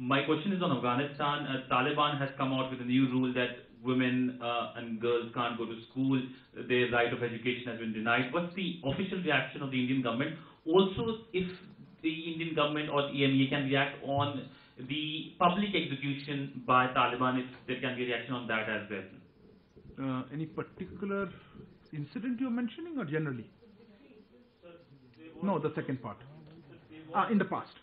My question is on Afghanistan. Uh, Taliban has come out with a new rule that women uh, and girls can't go to school. Their right of education has been denied. What's the official reaction of the Indian government? Also, if the Indian government or the EMEA can react on the public execution by Taliban, if there can be a reaction on that as well. Uh, any particular incident you're mentioning or generally? No, the second part. Ah, in the past.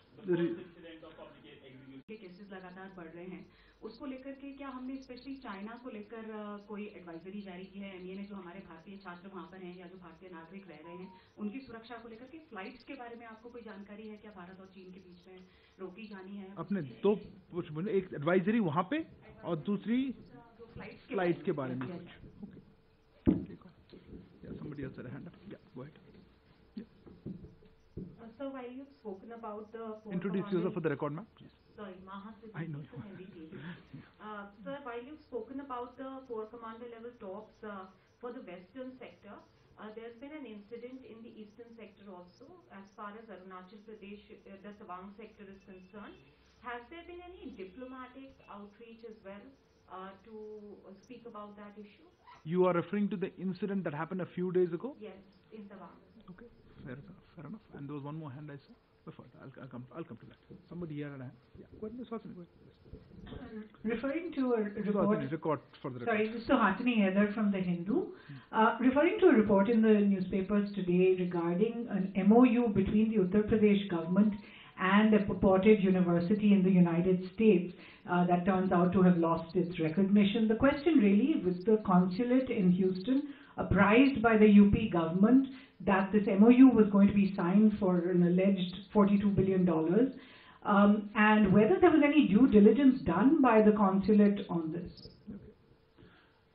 Cases लगातार बढ़ रहे हैं। उसको लेकर के क्या हमने specially China को लेकर कोई एडवाइजरी जारी की है? एमईए ने जो हमारे भारतीय छात्र वहाँ पर हैं या जो भारतीय नागरिक रह रहे हैं उनकी सुरक्षा को लेकर के फ्लाइट्स के बारे में आपको कोई जानकारी है? क्या भारत और चीन के बीच में रोकी जानी है? अपने दो कुछ बोले एक एडवाइजरी वहाँ पे और दूसरी फ्लाइट्स के बारे में कुछ। Somebody else had a hand up. Yeah, go ahead. Uh, so while you've spoken about the introduce yourself for the record, ma'am. Sorry, Maha I know. uh, sir, while you've spoken about the corps commander level talks uh, for the western sector, uh, there's been an incident in the eastern sector also, as far as Arunachal Pradesh, uh, the Tawang sector is concerned. Has there been any diplomatic outreach as well uh, to speak about that issue? You are referring to the incident that happened a few days ago? Yes, in Tawang. Okay, fair enough. Fair enough. And there was one more hand I saw. Before I'll, I'll come. I'll come to that. Somebody here and I. Yeah. Go ahead, Ms. Hasani. Referring to a report. Hasani, record for the Sorry, this is Suhasini Haidar from the Hindu. Uh, referring to a report in the newspapers today regarding an MOU between the Uttar Pradesh government and a purported university in the United States uh, that turns out to have lost its recognition. The question really was the consulate in Houston apprised by the UP government that this MOU was going to be signed for an alleged $42 billion um, and whether there was any due diligence done by the consulate on this.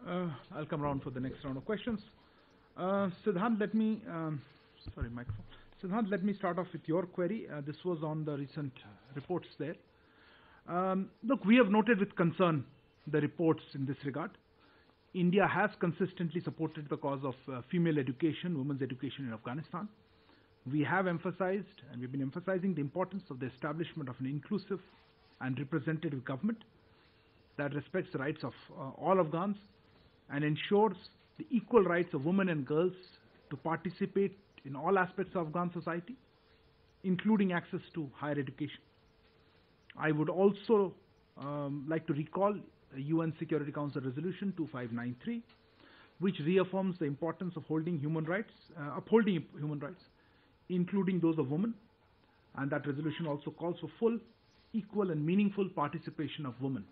Uh, I'll come around for the next round of questions. Uh, Siddhant, let me, um, sorry, microphone. Siddhant, let me start off with your query. Uh, this was on the recent reports there. Um, look, we have noted with concern the reports in this regard. India has consistently supported the cause of uh, female education, women's education in Afghanistan. We have emphasized, and we've been emphasizing the importance of the establishment of an inclusive and representative government that respects the rights of uh, all Afghans and ensures the equal rights of women and girls to participate in all aspects of Afghan society, including access to higher education. I would also um, like to recall UN Security Council Resolution 2593, which reaffirms the importance of holding human rights, uh, upholding human rights, including those of women. And that resolution also calls for full, equal, and meaningful participation of women.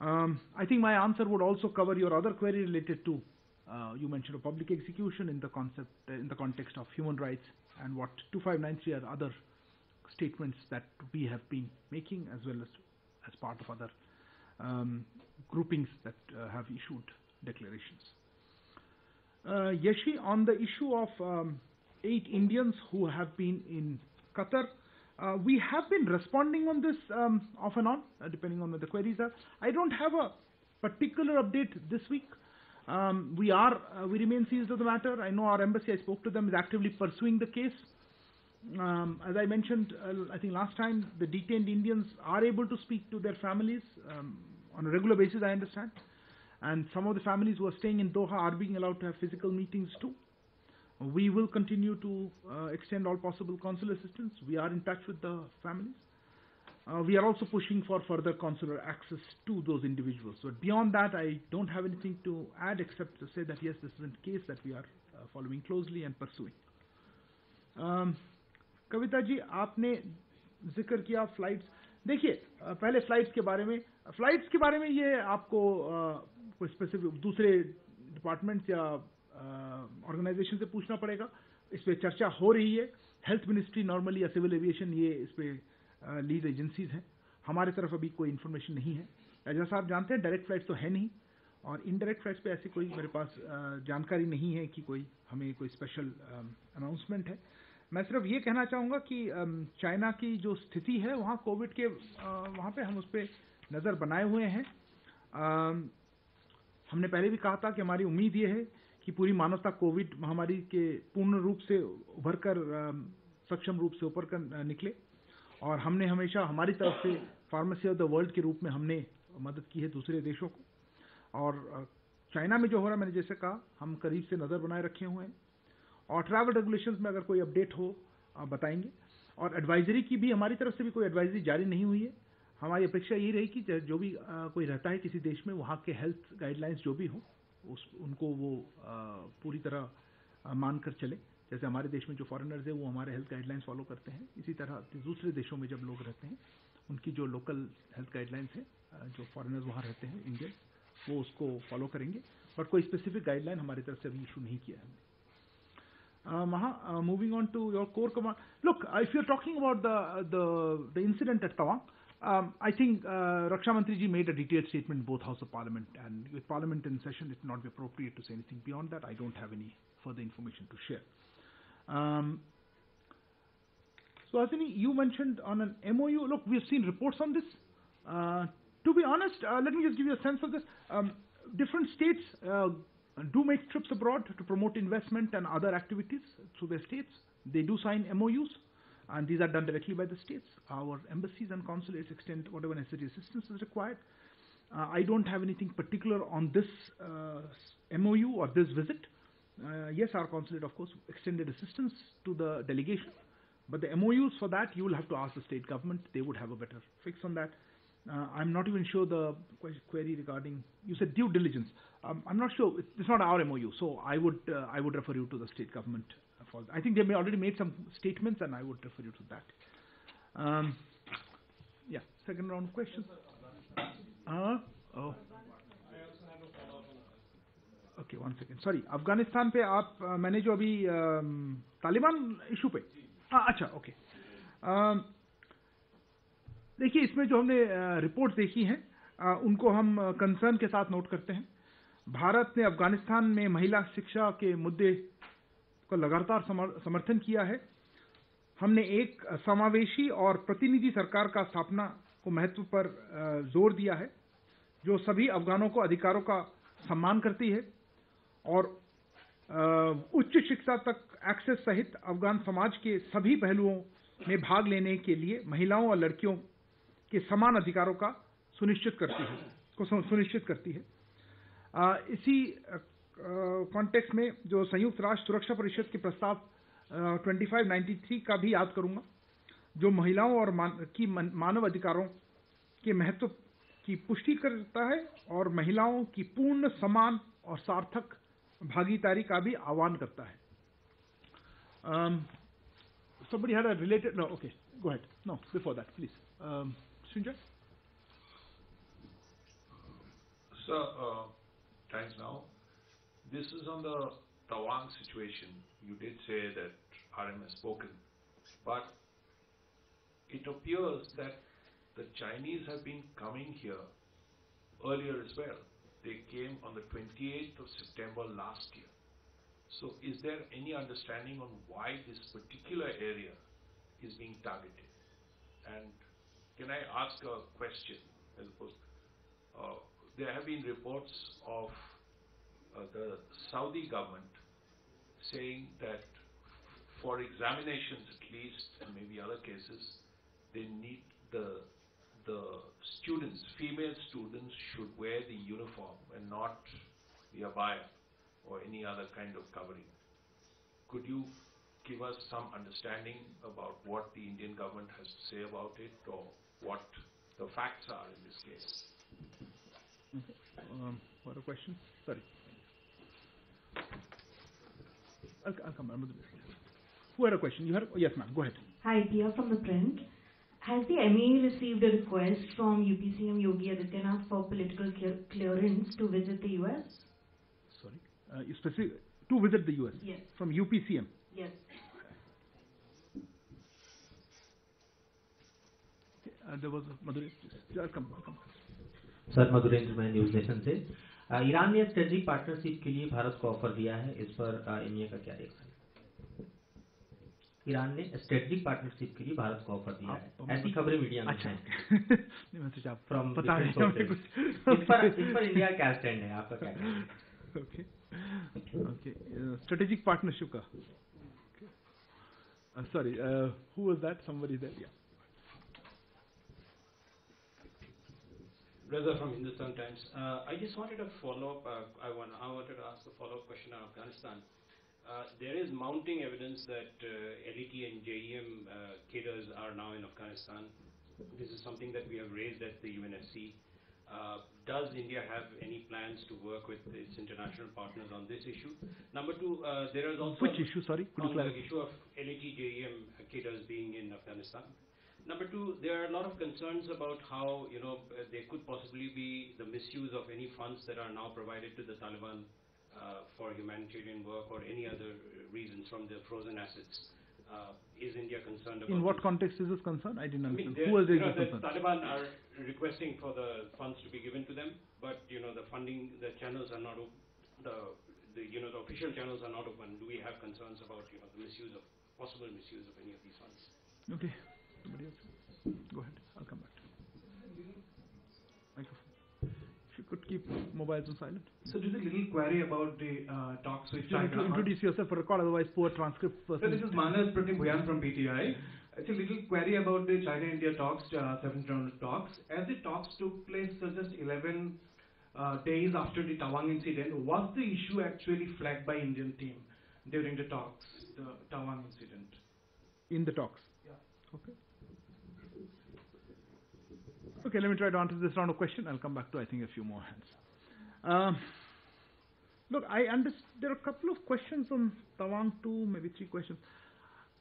Um, I think my answer would also cover your other query related to uh, you mentioned a public execution in the concept uh, in the context of human rights and what 2593 are other statements that we have been making as well as as part of other um, groupings that uh, have issued declarations. Uh, Yeshi, on the issue of um, eight Indians who have been in Qatar, uh, we have been responding on this um, off and on, uh, depending on what the queries are. I don't have a particular update this week. Um, we are, uh, we remain seized of the matter. I know our embassy, I spoke to them, is actively pursuing the case. Um, as I mentioned, uh, I think last time, the detained Indians are able to speak to their families um, on a regular basis, I understand. And some of the families who are staying in Doha are being allowed to have physical meetings too. We will continue to uh, extend all possible consular assistance. We are in touch with the families. Uh, we are also pushing for further consular access to those individuals. But beyond that, I don't have anything to add except to say that yes, this is a case that we are uh, following closely and pursuing. Um, Kavita ji, आपने ज़िक्र किया flights देखिए पहले flights के बारे में flights के बारे में ये आपको कोई स्पेसिफिक दूसरे डिपार्टमेंट या ऑर्गेनाइजेशन से पूछना पड़ेगा। इस पर चर्चा हो रही है। हेल्थ मिनिस्ट्री नॉर्मली या सिविल एविएशन ये इस पर लीड एजेंसीज हैं। हमारे तरफ़ अभी कोई इन्फॉर्मेशन नहीं है। जैसा आप जानते हैं डायरेक्ट फ्लाइट्स तो है नहीं। और इनडायरेक्ट फ्लाइट्स पे ऐसी कोई मेरे पास जानकारी नहीं है कि कोई, हमें कोई स्पेशल अनाउंसमेंट है। मैं सिर्फ़ ये कहना चाहूँगा कि चाइना की जो स्थिति है, वहाँ कोविड के वहाँ पे हम उस पर नज़र बनाए हुए हैं। हमने पहले भी कहा था कि हमारी उम्मीद ये है कि पूरी मानवता कोविड महामारी के पूर्ण रूप से उभर कर सक्षम रूप से ऊपर कर निकले। और हमने हमेशा हमारी तरफ़ से फार्मेसी ऑफ़ द वर्ल्ड के रूप में हमने मदद की है दूसरे देशों को। और चाइना में जो हो रहा है, मैंने जैसे कहा, हम करीब से नज़र बनाए रखे हुए हैं। और ट्रैवल रेगुलेशन में अगर कोई अपडेट हो अ, बताएँगे। और एडवाइजरी की भी हमारी तरफ़ से भी कोई एडवाइजरी जारी नहीं हुई है। हमारी अपेक्षा यही रही कि जो भी अ, कोई रहता है किसी देश में वहाँ के हेल्थ गाइडलाइंस जो भी हो उस उनको वो अ, पूरी तरह मानकर चले। जैसे हमारे देश में जो फॉरेनर्स है वो हमारे हेल्थ गाइडलाइंस फॉलो करते हैं। इसी तरह दूसरे देशों में जब लोग रहते हैं उनकी जो लोकल हेल्थ गाइडलाइंस है जो फॉरेनर्स वहाँ रहते हैं इंडियन वो उसको फॉलो करेंगे। बट कोई स्पेसिफिक गाइडलाइन हमारी तरफ़ से अभी इशू नहीं किया है। हमने Maha, uh, moving on to your core command. Look, uh, if you're talking about the the the incident at Tawang, um, I think uh, Raksha Mantri ji made a detailed statement in both House of Parliament, and with Parliament in session, it will not be appropriate to say anything beyond that. I don't have any further information to share. Um, so, Asini, you mentioned on an MOU. Look, we've seen reports on this. Uh, to be honest, uh, let me just give you a sense of this. Um, different states do make trips abroad to promote investment and other activities through their states. They do sign MOUs, and these are done directly by the states. Our embassies and consulates extend whatever necessary assistance is required. Uh, I don't have anything particular on this uh, MOU or this visit. Uh, yes, our consulate, of course, extended assistance to the delegation, but the MOUs for that, you will have to ask the state government. They would have a better fix on that. Uh, I'm not even sure the que- query regarding, you said due diligence. Um, I'm not sure, it- it's not our MOU, so I would, uh, I would refer you to the state government. For, I think they may already made some statements and I would refer you to that. Um, yeah, second round of questions. Uh, oh. Okay one second sorry Afghanistan पे आप अ, मैंने जो अभी Taliban issue पे हाँ अच्छा okay देखिए इसमें जो हमने रिपोर्ट देखी हैं उनको हम कंसर्न के साथ नोट करते हैं भारत ने अफ़गानिस्तान में महिला शिक्षा के मुद्दे को लगातार समर्थन किया है। हमने एक समावेशी और प्रतिनिधि सरकार का स्थापना को महत्व पर ज़ोर दिया है, जो सभी अफगानों को अधिकारों का सम्मान करती है और उच्च शिक्षा तक एक्सेस सहित अफगान समाज के सभी पहलुओं में भाग लेने के लिए महिलाओं और लड़कियों के समान अधिकारों का सुनिश्चित करती है, को सुनिश्चित करती है। इसी कॉन्टेक्स्ट में जो संयुक्त राष्ट्र सुरक्षा परिषद के प्रस्ताव ट्वेंटी फाइव नाइन्टी थ्री का भी याद करूँगा जो महिलाओं और मान, की मन- मानव अधिकारों के महत्व की पुष्टि करता है और महिलाओं की पूर्ण समान और सार्थक भागीदारी का भी आह्वान करता है। um, somebody had a that please. um, Sunjay? Sir, uh, thanks now. This is on the Tawang situation. You did say that RM has spoken, but it appears that the Chinese have been coming here earlier as well. They came on the 28th of September last year. So is there any understanding on why this particular area is being targeted? And can I ask a question as opposed uh, there have been reports of uh, the Saudi government saying that for examinations at least, and maybe other cases, they need the the students, female students, should wear the uniform and not the abaya or any other kind of covering. Could you give us some understanding about what the Indian government has to say about it, or what the facts are in this case? Um, what a question sorry I'll, I'll come I'm who had a question you had a, yes ma'am go ahead Hi, Dia from the print. Has the MA received a request from UPCM Yogi Adityanath for political clear- clearance to visit the US? sorry uh, to visit the US Yes. from UPCM Yes. uh, there was a Madhuri please. I'll come I'll come sir Madhurendra मैं News Nation से Iran ने strategic partnership के लिए भारत को offer दिया है। इस पर इंडिया का क्या रिएक्शन ईरान ने स्ट्रेटेजिक पार्टनरशिप के लिए भारत को ऑफ़र दिया है। ऐसी खबरें मीडिया में अच्छा। हैं। फ्रॉम हैं। कुछ। इस पर इस पर इंडिया क्या स्टैंड है। आपका क्या कहना है? Okay. Okay. uh, strategic partnership ka okay. uh, sorry uh, Reza from Hindustan Times. Uh, I just wanted to follow up. Uh, I, want, I wanted to ask a follow up question on Afghanistan. Uh, there is mounting evidence that uh, LET and JEM uh, cadres are now in Afghanistan. This is something that we have raised at the UNSC. Uh, does India have any plans to work with its international partners on this issue? Number two, uh, there is also Which issue, sorry? Could you on the issue of LET JEM cadres being in Afghanistan. Number two, there are a lot of concerns about how you know uh, there could possibly be the misuse of any funds that are now provided to the Taliban uh, for humanitarian work or any other reasons from the frozen assets. Uh, is India concerned about In what this? context is this concern? I didn't I mean, understand. Who you know, the the? Taliban are requesting for the funds to be given to them, but you know the funding, the channels are not open. The, the you know the official channels are not open. Do we have concerns about you know the misuse of possible misuse of any of these funds? Okay. Somebody else? Go ahead. I'll come back to you. Microphone. If you could keep mobiles on silent. So just a little query about the uh, talks with You to introduce yourself for record, otherwise poor transcript So this is Manas Pratim Bhuyan from PTI. It's a little query about the China-India talks, uh, seventh round of talks. As the talks took place uh, just 11 uh, days after the Tawang incident, was the issue actually flagged by Indian team during the talks, the Tawang incident? in the talks. Yeah. Okay. Okay, let me try to answer this round of question. I'll come back to I think a few more hands. Um, look, I understand there are a couple of questions on Tawang too, maybe three questions.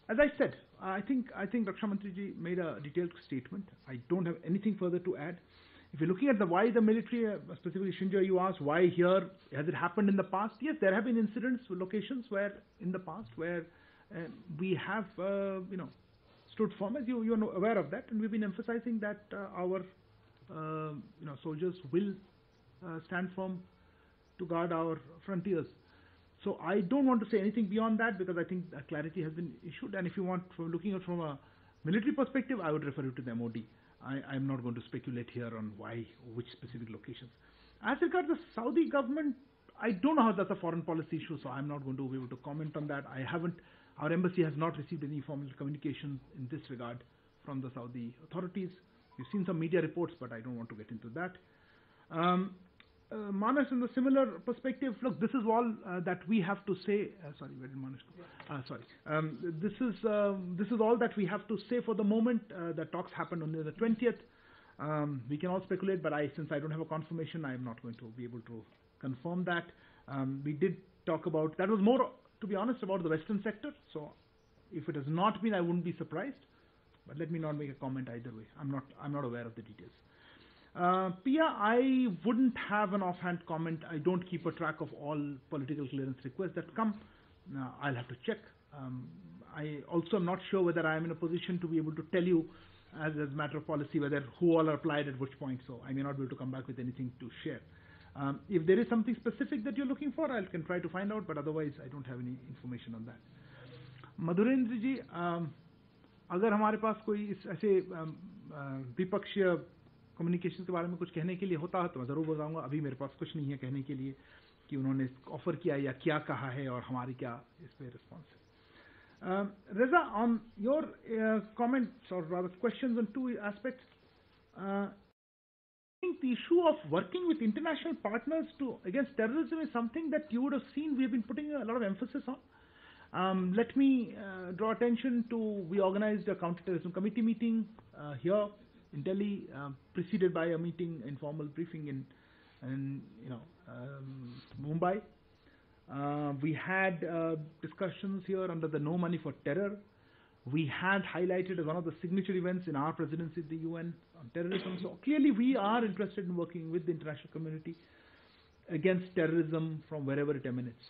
As I said, I think I think Raksha Mantriji made a detailed statement. I don't have anything further to add. If you're looking at the why the military, uh, specifically Shinja, you asked why here, has it happened in the past? Yes, there have been incidents, locations where in the past where uh, we have, uh, you know, stood firm, as you you're aware of that, and we've been emphasizing that uh, our, you know, soldiers will uh, stand firm to guard our frontiers. So I don't want to say anything beyond that because I think clarity has been issued. And if you want, from looking at from a military perspective, I would refer you to the MOD. I, I'm not going to speculate here on why, which specific locations. As regards the Saudi government, I don't know how that's a foreign policy issue, so I'm not going to be able to comment on that. I haven't, our embassy has not received any formal communication in this regard from the Saudi authorities. You've seen some media reports, but I don't want to get into that. Um, uh, Manas, in the similar perspective, look, this is all uh, that we have to say. Uh, sorry, where did Manas go? Uh, sorry. Um, this is um, this is all that we have to say for the moment. Uh, the talks happened on the 20th. Um, we can all speculate, but I, since I don't have a confirmation, I am not going to be able to confirm that. Um, we did talk about that was more, to be honest, about the western sector. So, if it has not been, I wouldn't be surprised. But let me not make a comment either way. I'm not I'm not aware of the details. Uh, Pia, I wouldn't have an offhand comment. I don't keep a track of all political clearance requests that come. Uh, I'll have to check. Um, I also am not sure whether I am in a position to be able to tell you, as a matter of policy, whether who all are applied at which point. So I may not be able to come back with anything to share. Um, if there is something specific that you're looking for, I can try to find out. But otherwise, I don't have any information on that. Madhurendra ji. Um, अगर हमारे पास कोई इस ऐसे um, uh, communication के बारे में कुछ कहने के लिए होता है तो मैं ज़रूर बताऊँगा अभी मेरे पास कुछ नहीं है कहने के लिए कि उन्होंने ऑफ़र किया या क्या कहा है और हमारी क्या इस पे रिस्पॉन्स है Um, Reza, on your uh, comments or rather questions on two aspects, uh, I think the issue of working with international partners to against terrorism is something that you would have seen we have been putting a lot of emphasis on. Um, let me uh, draw attention to we organized a counterterrorism committee meeting uh, here in Delhi, um, preceded by a meeting, informal briefing in, in you know um, Mumbai. Uh, we had uh, discussions here under the No Money for Terror. We had highlighted as one of the signature events in our presidency at the UN on terrorism. So clearly, we are interested in working with the international community against terrorism from wherever it emanates.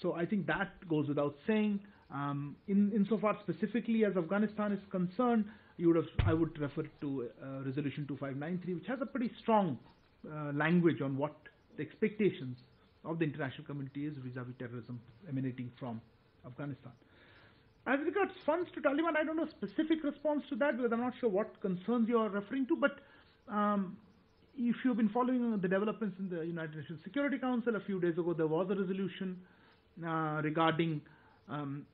So I think that goes without saying. Um, in insofar specifically as Afghanistan is concerned, you would have, I would refer to uh, Resolution 2593, which has a pretty strong uh, language on what the expectations of the international community is vis-à-vis terrorism emanating from Afghanistan. As regards funds to Taliban, I don't know specific response to that because I'm not sure what concerns you are referring to. But um, if you've been following the developments in the United Nations Security Council, a few days ago there was a resolution regarding um,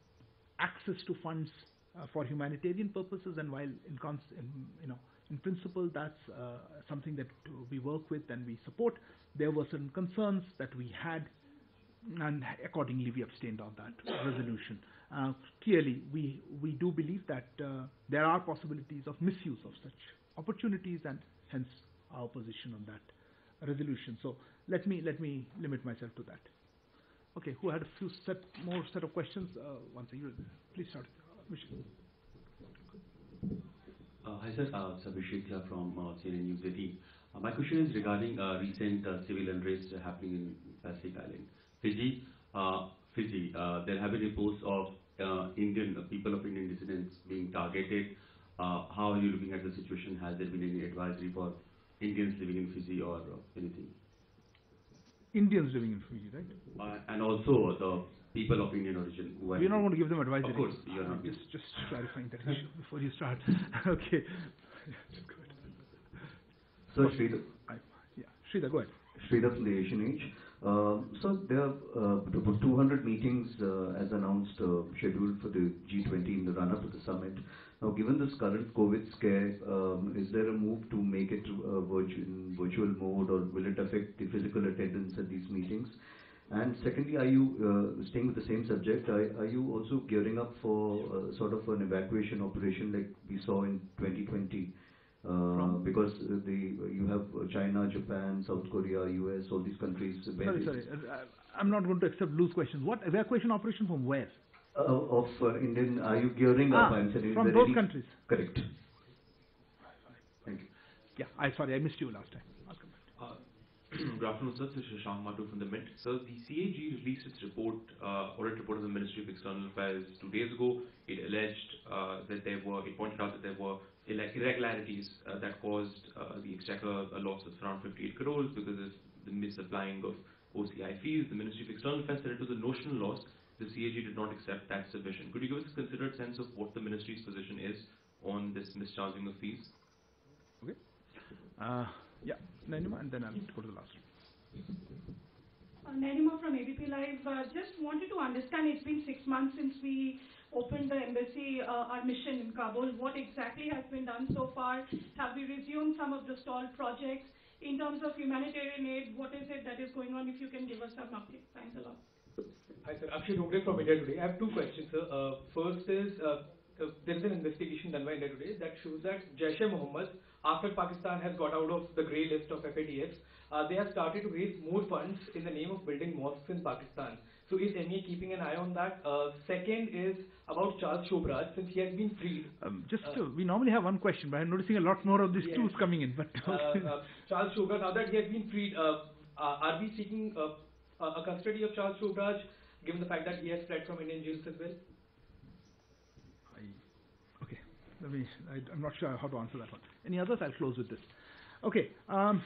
access to funds uh, for humanitarian purposes, and while in, in you know in principle, that's uh, something that we work with and we support. There were certain concerns that we had, and accordingly we abstained on that resolution. Uh, clearly, we, we do believe that uh, there are possibilities of misuse of such opportunities, and hence our position on that resolution. So let me let me limit myself to that. Okay, who had a few set more set of questions? Uh, once again, please start. Uh, hi sir, uh, from uh, CNN News 18. Uh, my question is regarding uh, recent uh, civil unrest happening in Pacific Island. Fiji, uh, Fiji, there have been reports of Indian people of Indian descendants being targeted. How are you looking at the situation? Has there been any advisory for Indians living in Fiji or anything? Indians living in Fiji, right? Uh, and also the people of Indian origin who are. We're not going to give them advice. Of course, you're not. Just, just clarifying that issue before you start. okay. So, Sridhar, I, yeah, Sridhar, go ahead. Sridhar from the Asian Age. Uh, so there are uh, about 200 meetings uh, as announced uh, scheduled for the G20 in the run-up to the summit. Now, given this current COVID scare, um, is there a move to make it uh, virtu- in virtual mode, or will it affect the physical attendance at these meetings? And secondly, are you uh, staying with the same subject? Are, are you also gearing up for uh, sort of an evacuation operation like we saw in 2020? Uh, because uh, the you have uh, China, Japan, South Korea, US, all these countries. where Sorry, sorry. I'm not going to accept loose questions. What evacuation operation from where? Uh, of uh, Indian, are you gearing up? Ah, I'm saying, from there those countries. Correct. Thank you. Yeah, I sorry, I missed you last time. I'll come. Uh, Good afternoon, sir. This is Shashank Mattoo from the Mint. So the CAG released its report, uh, audit report of the Ministry of External Affairs two days ago. It alleged uh, that there were, it pointed out that there were irregularities uh, that caused uh, the exchequer a loss of around 58 crores because of the misapplying of OCI fees. The Ministry of External Affairs said it was a notional loss. The CAG did not accept that submission. Could you give us a considered sense of what the Ministry's position is on this mischarging of fees? Okay. Uh, yeah, Nayanima, and then I'll go to the last one. Uh, Nayanima from ABP Live. Uh, just wanted to understand, it's been six months since we opened the embassy, uh, our mission in Kabul. What exactly has been done so far? Have we resumed some of the stalled projects? In terms of humanitarian aid, what is it that is going on? If you can give us some update. Thanks a lot. Hi, sir. Akshay Dongre from India Today. I have two questions, sir. Uh, first is, uh, uh, there is an investigation done by India Today that shows that Jaish-e-Mohammed, after Pakistan has got out of the grey list of FATFs, uh, they have started to raise more funds in the name of building mosques in Pakistan. So is MEA keeping an eye on that? Uh, second is about Charles Sobhraj, since he has been freed. Um, just Uh, we normally have one question, but I'm noticing a lot more of these Yes. twos coming in. But uh, uh, Charles Sobhraj, now that he has been freed, uh, uh, are we seeking uh, a a custody of Charles Sobhraj, given the fact that he has fled from Indian jails as well? Okay, let me. I, I'm not sure how to answer that one. Any others? I'll close with this. Okay. Um,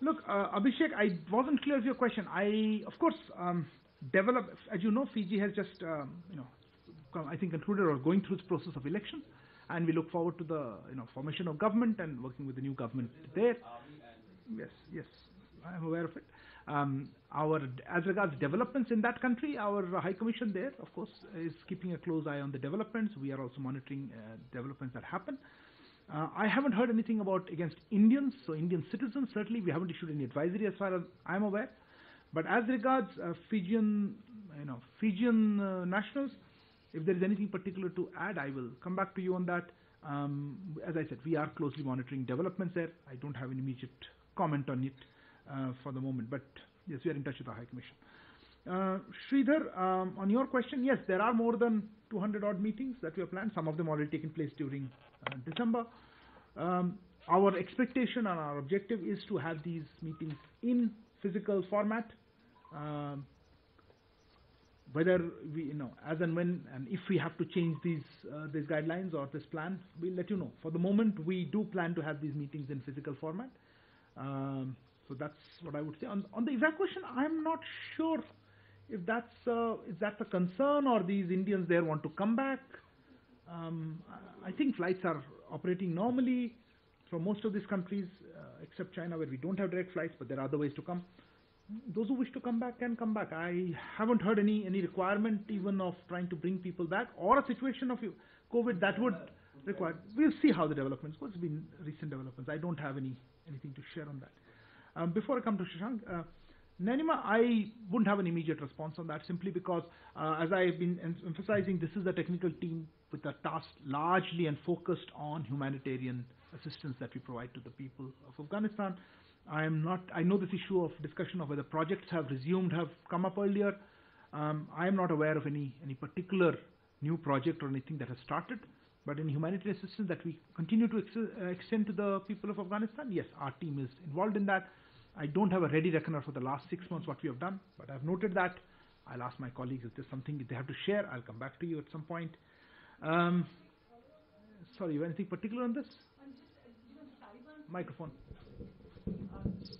look, uh, Abhishek, I wasn't clear of your question. I, of course, um, develop. As you know, Fiji has just, um, you know, I think concluded or going through its process of election, and we look forward to the, you know, formation of government and working with the new government there. Yes, yes, I am aware of it. Um, our, as regards developments in that country, our High Commission there, of course, is keeping a close eye on the developments. We are also monitoring uh, developments that happen. Uh, I haven't heard anything about against Indians, so Indian citizens. Certainly, we haven't issued any advisory as far as I'm aware. But as regards uh, Fijian, you know, Fijian uh, nationals, if there is anything particular to add, I will come back to you on that. Um, as I said, we are closely monitoring developments there. I don't have an immediate comment on it for the moment, but yes, we are in touch with the High Commission. Uh, Sridhar, um, on your question, yes, there are more than 200 odd meetings that we have planned. Some of them already taken place during uh, December. Um, our expectation and our objective is to have these meetings in physical format. Um, whether we, you know, as and when and if we have to change these uh, these guidelines or this plan, we'll let you know. For the moment, we do plan to have these meetings in physical format. Um, so that's what I would say. On, on the evacuation, I'm not sure if that's uh, if that's a concern or these Indians there want to come back. Um, I think flights are operating normally from most of these countries, uh, except China, where we don't have direct flights, but there are other ways to come. Those who wish to come back can come back. I haven't heard any any requirement even of trying to bring people back or a situation of COVID that would require. We'll see how the developments go. It's been recent developments. I don't have any anything to share on that. Um, before I come to Shashank, uh, Nayanima, I wouldn't have an immediate response on that simply because, uh, as I've been em- emphasizing, this is a technical team with a task largely and focused on humanitarian assistance that we provide to the people of Afghanistan. I am not. I know this issue of discussion of whether projects have resumed have come up earlier. Um, I am not aware of any any particular new project or anything that has started. But in humanitarian assistance that we continue to ex- uh, extend to the people of Afghanistan, yes, our team is involved in that. I don't have a ready reckoner for the last six months what we have done, but I've noted that. I'll ask my colleagues if there's something they have to share. I'll come back to you at some point. Um, sorry, anything particular on this? Microphone.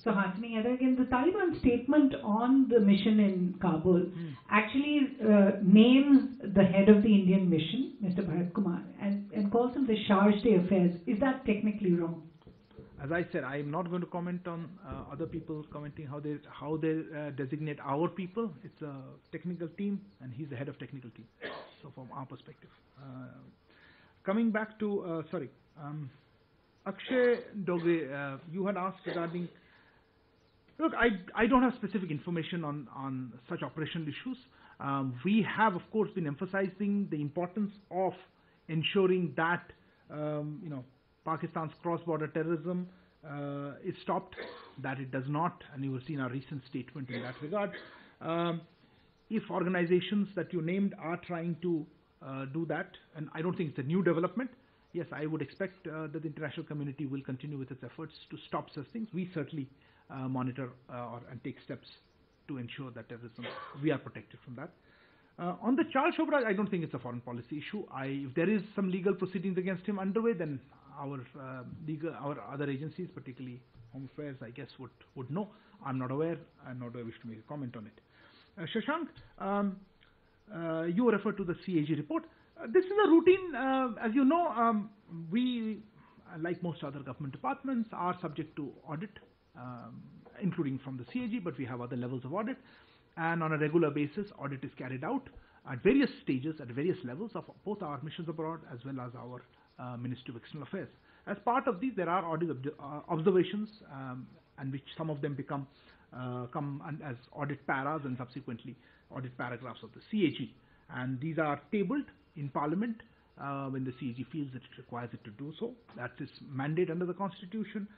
So Hasni, and again, the Taliban statement on the mission in Kabul actually uh, names the head of the Indian mission, Mr. Bharat Kumar, and, and calls him the charge d'affaires. Is that technically wrong? As I said, I am not going to comment on uh, other people commenting how they how they uh, designate our people. It's a technical team, and he's the head of technical team. So from our perspective, uh, coming back to uh, sorry, um, Akshay Dongre, uh, you had asked regarding. Look, I I don't have specific information on on such operational issues. Um, we have, of course, been emphasizing the importance of ensuring that um, you know Pakistan's cross-border terrorism uh, is stopped, that it does not, and you will see in our recent statement in that regard. Um, if organizations that you named are trying to uh, do that, and I don't think it's a new development, yes, I would expect uh, that the international community will continue with its efforts to stop such things. We certainly uh, monitor uh, or, and take steps to ensure that terrorism, we are protected from that. Uh, on the Charles Sobhraj, I don't think it's a foreign policy issue. I, if there is some legal proceedings against him underway, then our uh, legal, our other agencies, particularly Home Affairs, I guess would would know. I'm not aware, and nor do I wish to make a comment on it. Uh, Shashank, um, uh, you referred to the CAG report. This is a routine, as you know, um, we, like most other government departments, are subject to audit, um, including from the CAG, but we have other levels of audit. And on a regular basis, audit is carried out at various stages, at various levels of both our missions abroad as well as our Ministry of External Affairs. As part of these, there are audit obj- uh, observations, um, and which some of them become uh, come as audit paras and subsequently audit paragraphs of the CAG. And these are tabled in Parliament uh, when the CAG feels that it requires it to do so. That's its mandate under the Constitution.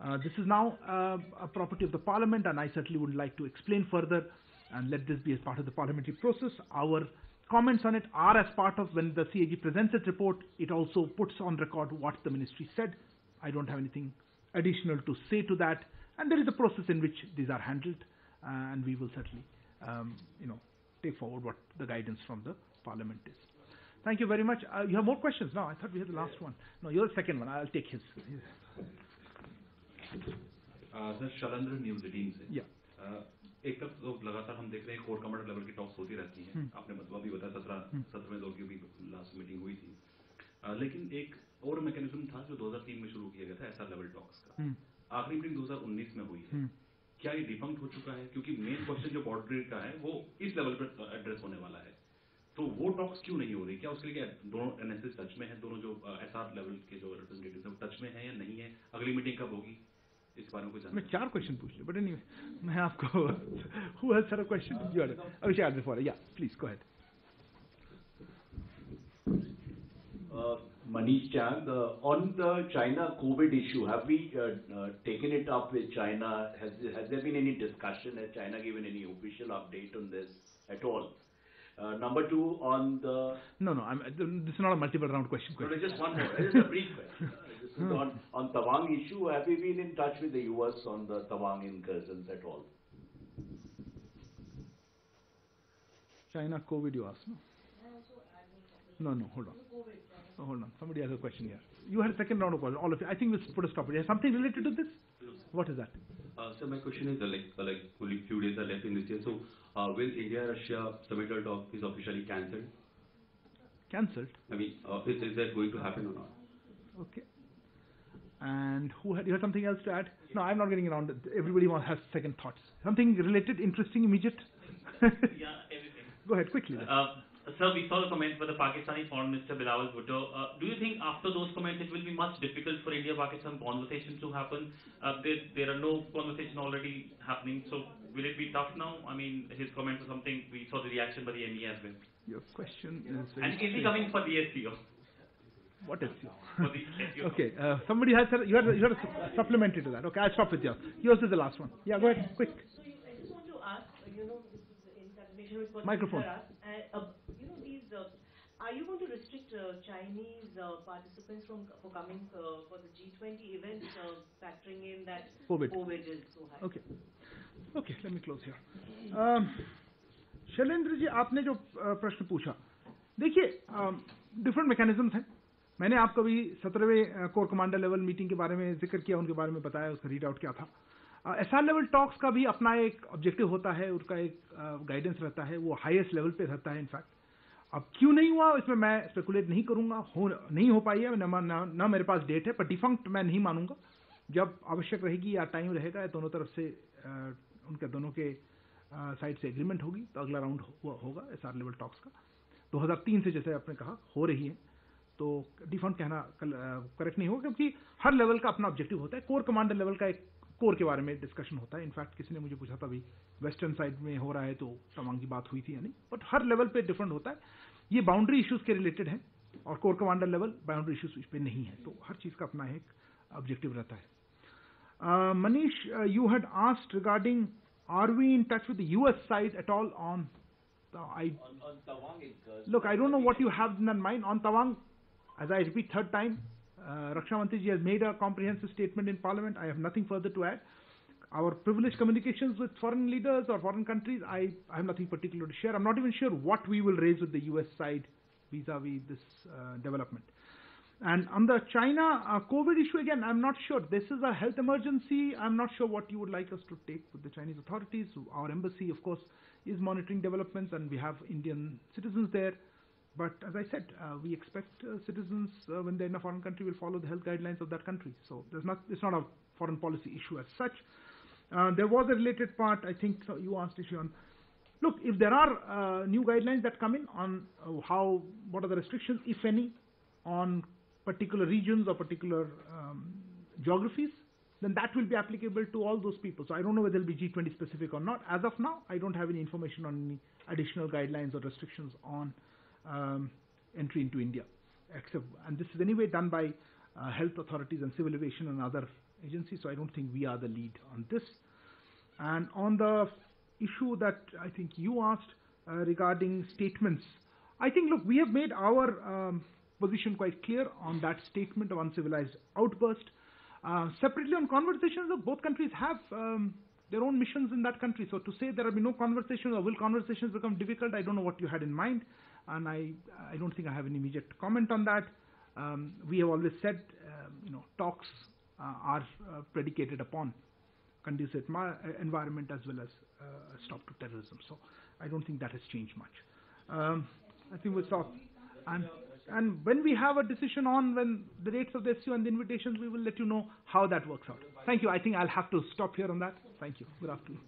Uh, this is now uh, a property of the Parliament, and I certainly would like to explain further and let this be as part of the parliamentary process. Our comments on it are as part of when the CAG presents its report, it also puts on record what the ministry said. I don't have anything additional to say to that. And there is a process in which these are handled, uh, and we will certainly, um, you know, take forward what the guidance from the parliament is. Thank you very much. Uh, you have more questions now. I thought we had the last one. No, you're the second one. I'll take his. Uh, sir, Shalendra Yeah. Uh, एक तरफ़ तो लगातार हम देख रहे हैं core commander level की talks होती रहती हैं। हम्म। आपने मतवा भी बताया सत्रह हम्म। सत्रहवें दौर की भी लास्ट मीटिंग हुई थी। Uh, लेकिन एक और मैकेनिज्म था जो 2003 में शुरू किया गया था एसआर लेवल टॉक्स का। हम्म, आखिरी मीटिंग 2019 में हुई है। क्या ये डिफंक्ट हो चुका है? क्योंकि मेन क्वेश्चन जो बॉर्डर का है वो इस लेवल पर एड्रेस होने वाला है। तो वो टॉक्स क्यों नहीं हो रही? क्या उसके लिए दोनों एनएसएस टच में है? दोनों जो एसआर लेवल के जो रिप्रेजेंटेटिव टच में है या नहीं है? अगली मीटिंग कब होगी? इस बारे में कुछ मैं चार क्वेश्चन पूछ लिया बट एनीवे मैं आपको who has sir a question you are Abhishek before या please go ahead Uh, Manish Chand, uh, on the China COVID issue, have we uh, uh, taken it up with China? Has has there been any discussion? Has China given any official update on this at all? Uh, Number two, on the... No, no, I'm, uh, this is not a multiple round question. No, no, question. just one more. Just a brief question. This is on on Tawang issue. Have you been in touch with the U.S. on the Tawang incursions at all? China COVID, you asked, no? No, no, hold on. Oh, hold on. Somebody has a question here. You had a second round of questions, all of you. I think we'll put a stop. Is something related to this? What is that? Uh, so my question is uh, like uh, like only few days are left in this year. So uh, will India Russia summit talk is officially cancelled? Cancelled. I mean, uh, is, is that going to happen or not? Okay. And who had, you had something else to add? No, I'm not getting around it. Everybody wants, has second thoughts. Something related, interesting, immediate? yeah, everything. Go ahead, quickly. Uh, Sir, we saw the comments by the Pakistani Foreign Minister Bilawal Bhutto. Uh, do you think after those comments it will be much difficult for India-Pakistan conversations to happen? Uh, there, there are no conversations already happening, so will it be tough now? I mean, his comments are something, we saw the reaction by the ME as well. Your question is And is he coming for the SCO? What is your? For the SCO. okay, uh, somebody has you had you had a su- supplementary to that. Okay, I'll stop with yours. Yours is the last one. Yeah, go ahead, quick. So you, I just want to ask, uh, you know, this is in continuation with what Microphone. Peter asked. Uh, uh, you know, these, uh, are you going to restrict uh, Chinese uh, participants from for coming uh, for the G20 event, uh, factoring in that COVID. is so high? Okay. Okay, let me close here. Um, Shailendra ji आपने जो अ, प्रश्न पूछा देखिए different mechanisms हैं मैंने आपको अभी सत्रहवें कोर कमांडर लेवल मीटिंग के बारे में ज़िक्र किया उनके बारे में बताया उसका रीड आउट क्या था। एस आर लेवल टॉक्स का भी अपना एक ऑब्जेक्टिव होता है उसका एक गाइडेंस रहता है वो हाईएस्ट लेवल पे रहता है इनफैक्ट अब क्यों नहीं हुआ इसमें मैं स्पेकुलेट नहीं करूँगा हो नहीं हो पाई है न, न, न मेरे पास डेट है पर डिफंक्ट मैं नहीं मानूँगा। जब आवश्यक रहेगी या टाइम रहेगा या दोनों तरफ़ से अ, उनके दोनों के साइड से एग्रीमेंट होगी तो अगला राउंड होगा एस आर लेवल टॉक्स का। 2003 से जैसे आपने कहा हो रही है। तो डिफ़ॉल्ट कहना करेक्ट नहीं होगा क्योंकि हर लेवल का अपना ऑब्जेक्टिव होता है। कोर कमांडर लेवल का एक कोर के बारे में डिस्कशन होता है। इनफैक्ट किसी ने मुझे पूछा था अभी वेस्टर्न साइड में हो रहा है तो तमाम की बात हुई थी या नहीं? बट हर लेवल पे डिफरेंट होता है। ये बाउंड्री इश्यूज़ के रिलेटेड है और core commander level boundary issues इस पे नहीं है। तो हर चीज़ का अपना एक ऑब्जेक्टिव रहता है। Manish you had asked regarding are we in touch with side at all on the, I On, on Tawang, it goes. look I don't know what you have in mind. On Tawang as I repeat third time uh, Raksha Mantri has made a comprehensive statement in parliament I have nothing further to add our privileged communications with foreign leaders or foreign countries I, I have nothing particular to share I'm not even sure what we will raise with the US side vis-a-vis this uh, development and on the China uh, COVID issue, again, I'm not sure. This is a health emergency. I'm not sure what you would like us to take with the Chinese authorities. Our embassy, of course, is monitoring developments, and we have Indian citizens there. But as I said, uh, we expect uh, citizens, uh, when they're in a foreign country, will follow the health guidelines of that country. So there's not, it's not a foreign policy issue as such. Uh, there was a related part, I think so you asked issue Look, if there are uh, new guidelines that come in on uh, how, what are the restrictions, if any, on particular regions or particular um, geographies, then that will be applicable to all those people. So I don't know whether it'll be G20 specific or not. As of now, I don't have any information on any additional guidelines or restrictions on um, entry into India. Except, and this is anyway done by uh, health authorities and civil aviation and other agencies. So I don't think we are the lead on this. And on the issue that I think you asked uh, regarding statements, I think, look, we have made our um, position quite clear on that statement of uncivilized outburst. Uh, separately on conversations, look, both countries have um, their own missions in that country. So to say there will be no conversations or will conversations become difficult, I don't know what you had in mind, and I I don't think I have an immediate comment on that. Um, we have always said, um, you know, talks uh, are uh, predicated upon conducive uh, environment as well as stop to terrorism. So I don't think that has changed much. Um, I think we'll stop. And, and when we have a decision on when the dates of the SU and the invitations, we will let you know how that works out. Thank you. I think I'll have to stop here on that. Thank you. Good afternoon.